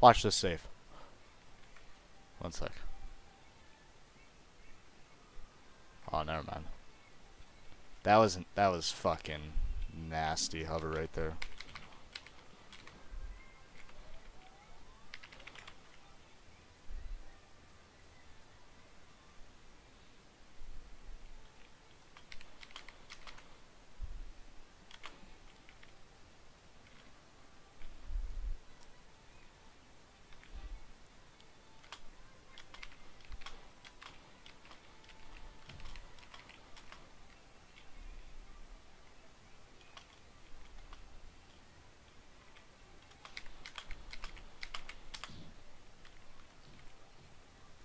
Watch this save. One sec. Oh, never mind. That wasn't. That was fucking nasty hover right there.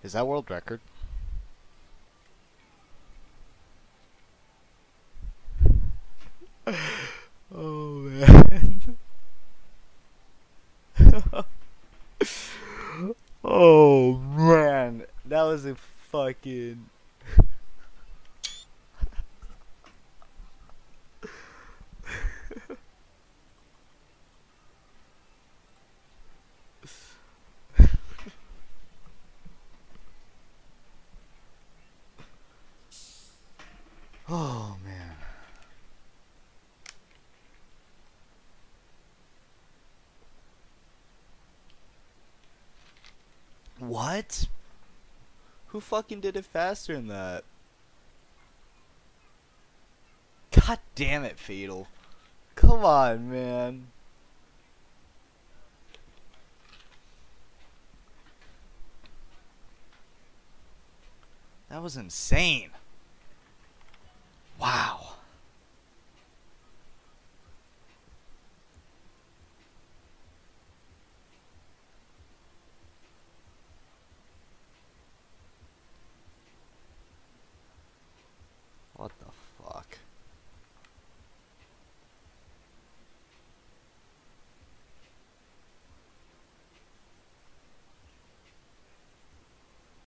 Is that world record? oh man. oh man. That was a fucking What? Who fucking did it faster than that? God damn it, Fatal. Come on, man. That was insane.